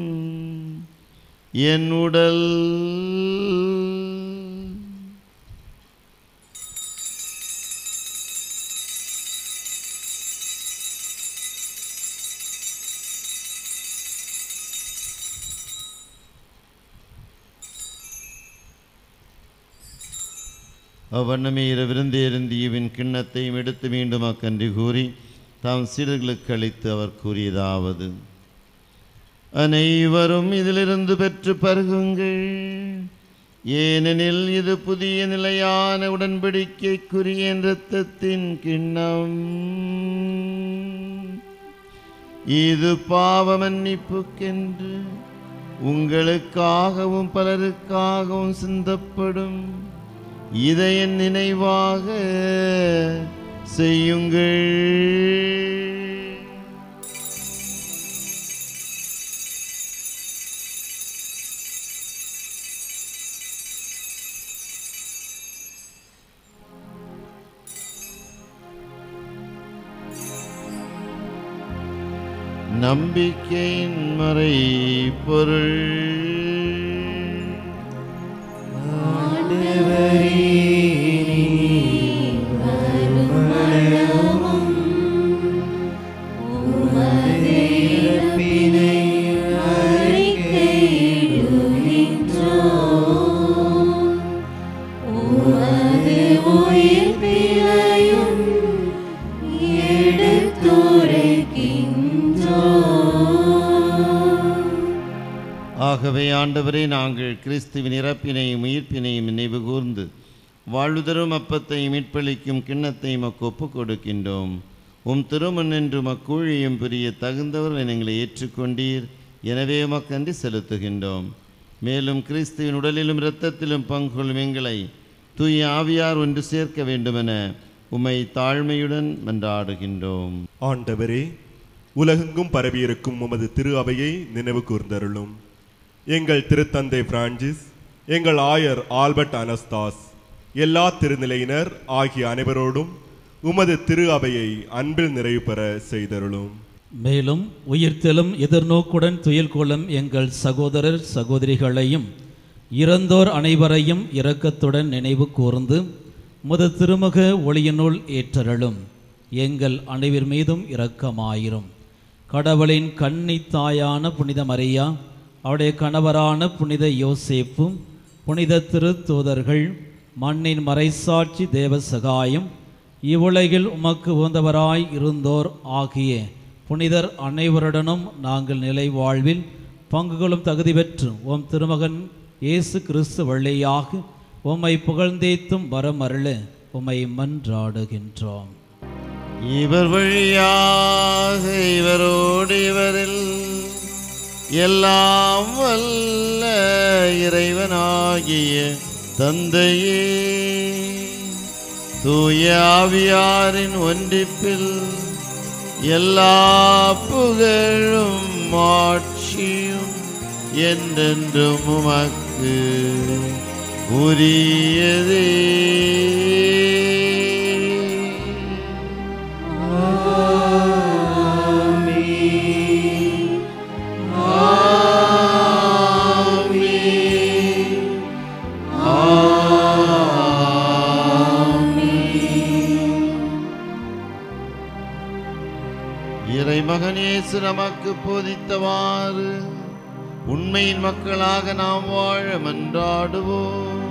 என் உடல் அவ்வண்ணமே இரவிருந்தே கிண்ணத்தையும் எடுத்து மீண்டும் அக்கன்றி கூறி தாம் சீடர்களுக்கு அளித்து அவர் கூறியதாவது அனைவரும் இதிலிருந்து பெற்று பருகுங்கள். ஏனெனில் இது புதிய நிலையான உடன்படிக்கைக்குரிய இரத்தத்தின் கிண்ணம். இது பாவ மன்னிப்புக்கென்று உங்களுக்காகவும் பலருக்காகவும் சிந்தப்படும் இதை என் நினைவாக செய்யுங்கள். நம்பிக்கையின் மறை பொருள் ஆண்டவரே நாங்கள் கிறிஸ்துவின் இறப்பினையும் உயிர்ப்பினையும் நினைவு கூர்ந்து வாழ்வுதரும் அப்பத்தையும் மீட்பளிக்கும் கிண்ணத்தையும் மக்கு ஒப்புக் கொடுக்கின்றோம். உம் திருமண் என்று மக்கூழியும் புரிய தகுந்தவர்கள் எங்களை ஏற்றுக்கொண்டீர். எனவே மக்கன்றி செலுத்துகின்றோம். மேலும் கிறிஸ்துவின் உடலிலும் இரத்தத்திலும் பங்குள்ளும் எங்களை தூய ஆவியார் ஒன்று சேர்க்க வேண்டுமென உம்மை தாழ்மையுடன் மன்றாடுகின்றோம். ஆண்டவரே உலகெங்கும் பரவியிருக்கும் உமது திரு அவையை நினைவு கூர்ந்தருளும். எங்கள் திருத்தந்தை பிரான்சிஸ் எங்கள் ஆயர் ஆல்பர்ட் அனஸ்தாஸ் எல்லா திருநிலையினர் ஆகிய அனைவரோடும் உமது திரு அவையை அன்பில் நிறைவு பெற செய்தருளும். மேலும் உயிர்த்தெழும் எதிர்நோக்குடன் துயில் கொள்ளும் எங்கள் சகோதரர் சகோதரிகளையும் இறந்தோர் அனைவரையும் இரக்கத்துடன் நினைவு கூர்ந்து முத திருமுக ஒளியினுள் ஏற்றருளும். எங்கள் அனைவர் மீதும் இரக்கமாயிரும். கடவுளின் கன்னி தாயான புனித மரியா அவருடைய கணவரான புனித யோசேப்பும் புனித திருத்தூதர்கள் மண்ணின் மறைசாட்சி தேவசகாயம் இவ்வுலகில் உமக்கு உந்தவராய் இருந்தோர் ஆகிய புனிதர் அனைவருடனும் நாங்கள் நிலை வாழ்வில் பங்குகளும் தகுதி பெற்று உம் திருமகன் இயேசு கிறிஸ்து வழியாக உம்மை புகழ்ந்தேத்தும் வரமருள உம்மை மன்றாடுகின்றோம். இவர் வழியாக இவரோடு இவரில் எல்லாம் வல்ல இறைவனாகிய தந்தையே. தூய ஆவியாரின் ஒன்றிப்பில் எல்லா புகழும் ஆட்சியும் என்றென்றும் உமக்கு உரியதே. Oh மகனேசு நமக்கு போதித்தவாறு உண்மையின் மக்களாக நாம் வாழ மன்றாடுவோம்.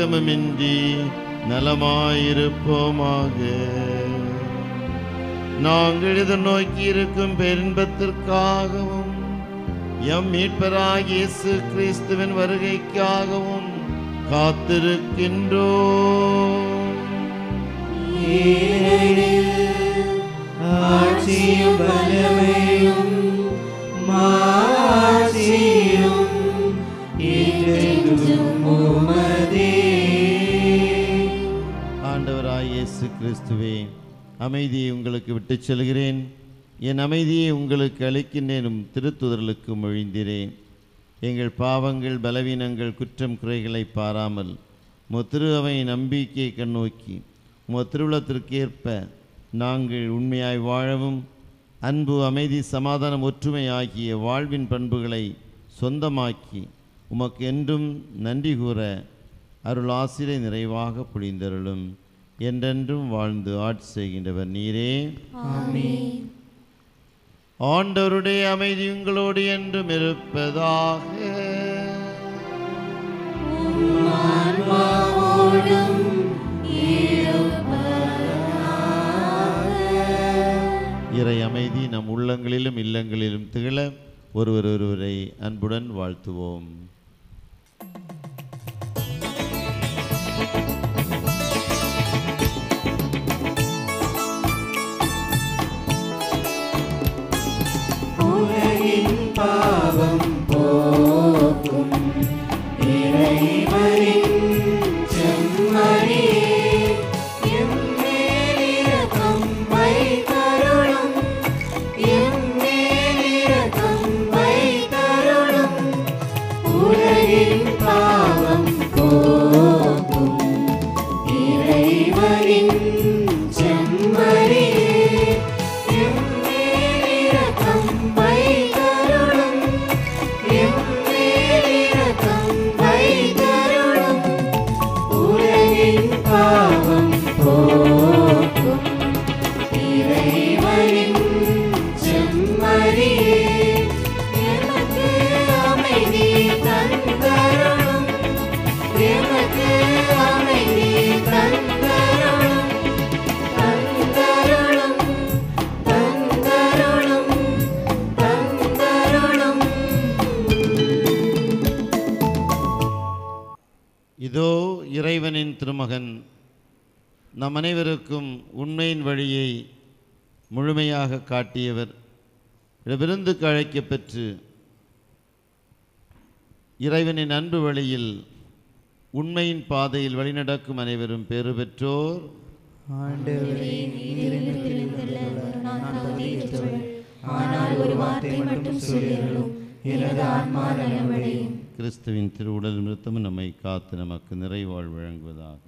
கலக்கமுமின்றி நலமாயிருப்போமாக. நாங்கள் நோக்கி இருக்கும் பேரின்பத்திற்காகவும் எம் மீட்பராகிய இயேசு கிறிஸ்துவின் வருகைக்காகவும் காத்திருக்கின்றோம். ஆட்சியும் வல்லமையும் அமைதியை உங்களுக்கு விட்டுச் செல்கிறேன். என் அமைதியை உங்களுக்கு அளிக்கின்றேனும் திருத்துதலுக்கு மொழிந்திரேன். எங்கள் பாவங்கள் பலவீனங்கள் குற்றம் குறைகளை பாராமல் மொத்திரு அவை நம்பிக்கையை கண்ணோக்கி மொத்திருளத்திற்கேற்ப நாங்கள் உண்மையாய் வாழவும் அன்பு அமைதி சமாதானம் ஒற்றுமை ஆகிய வாழ்வின் பண்புகளை சொந்தமாக்கி உமக்கு என்றும் நன்றி கூற அருள் ஆசிரை நிறைவாக புரிந்தருளும் என்றென்றும் வாழ்ந்து ஆட்சி செய்கின்றவர் நீரே. ஆண்டவருடைய அமைதி உங்களோடு என்றும் இருப்பதாக. இறை அமைதி நம் உள்ளங்களிலும் இல்லங்களிலும் திகழ ஒருவர் ஒருவரை அன்புடன் வாழ்த்துவோம். உலகின் காட்டியவர். விருந்துக்கு அழைக்கப் பெற்று இறைவனின் அன்பு வழியில் உண்மையின் பாதையில் வழிநடக்கும் அனைவரும் பெறு பெற்றோர். கிறிஸ்துவின் திருவுடல் நிறுத்தமும் நம்மை காத்து நமக்கு நிறைவாழ் வழங்குவதாக.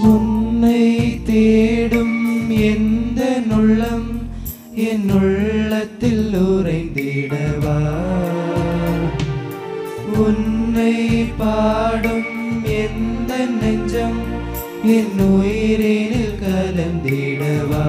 உன்னை தேடும் எந்த நுள்ளம் என் உள்ளத்தில் உறைந்திடவா? உன்னை பாடும் எந்த நெஞ்சம் என் உயிரினில் கலந்திடவா?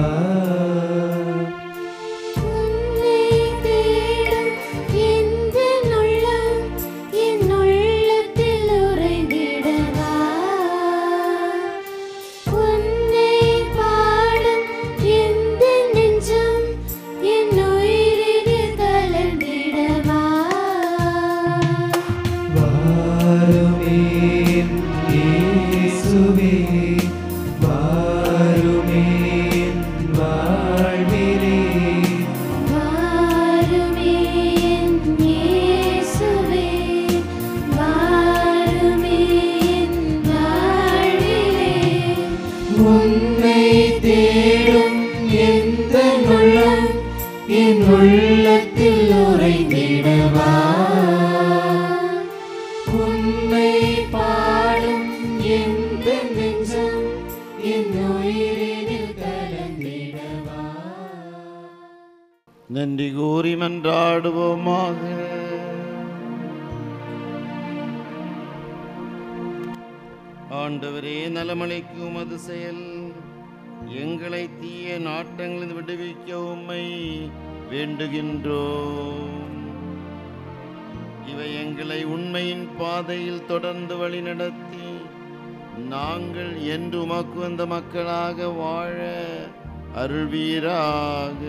அருள்வீராக.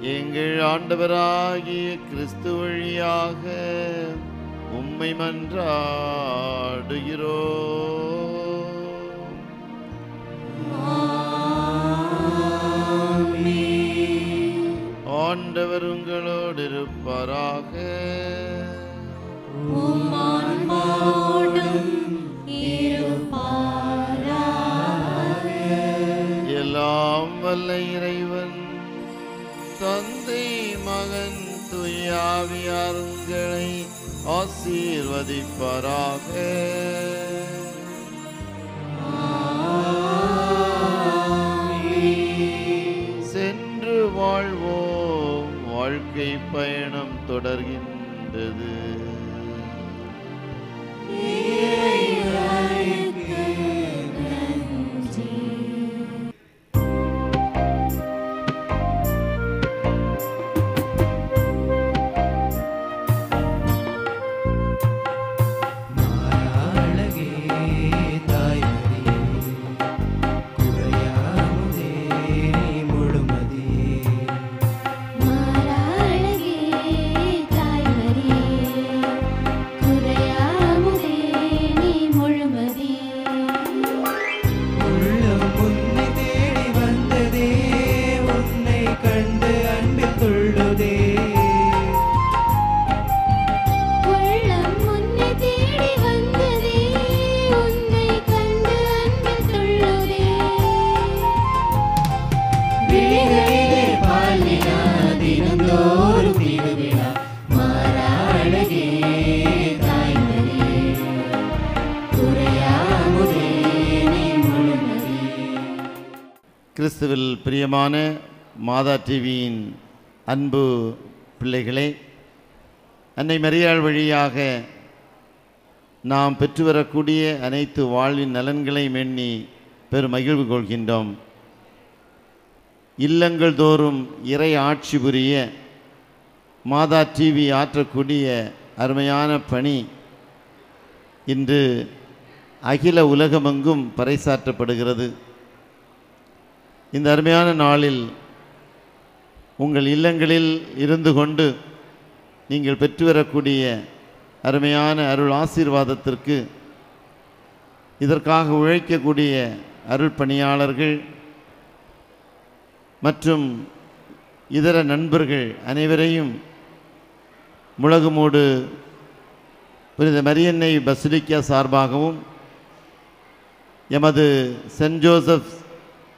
எங்கள் ஆண்டவராகிய கிறிஸ்து வழியாக உம்மை மன்றாடுகிறோ. ஆண்டவர் உங்களோடு இருப்பாராக. எல்லாம் வல்ல இறைவன் தந்தை மகன் துயாவியாருங்களை ஆசீர்வதிப்பராக சென்று வாழ்வோம் வாழ்க்கை பயணம் தொடர்கின்றது Yeah. கிறிஸ்துவில் பிரியமான மாதா டிவியின் அன்பு பிள்ளைகளே அன்னை மரியாள் வழியாக நாம் பெற்று வரக்கூடிய அனைத்து வாழ்வின் நலன்களை எண்ணி பெரும் மகிழ்வு கொள்கின்றோம். இல்லங்கள் தோறும் இறை ஆட்சி புரிய மாதா டிவி ஆற்றக்கூடிய அருமையான பணி இன்று அகில உலகமெங்கும் பறைசாற்றப்படுகிறது. இந்த அருமையான நாளில் உங்கள் இல்லங்களில் இருந்து கொண்டு நீங்கள் பெற்று வரக்கூடிய அருமையான அருள் ஆசீர்வாதத்திற்கு இதற்காக உழைக்கக்கூடிய அருள் பணியாளர்கள் மற்றும் இதர நண்பர்கள் அனைவரையும் முழகுமூடு புனித மரியன்னை பசிலிக்கா சார்பாகவும் எமது சென்ட் ஜோசப்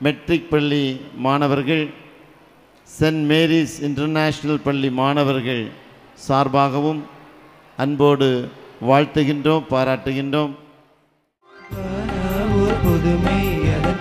மெட்ரிக் பள்ளி மாணவர்கள் சென்ட் மேரிஸ் இன்டர்நேஷ்னல் பள்ளி மாணவர்கள் சார்பாகவும் அன்போடு வாழ்த்துகின்றோம் பாராட்டுகின்றோம். புதுமை அதன்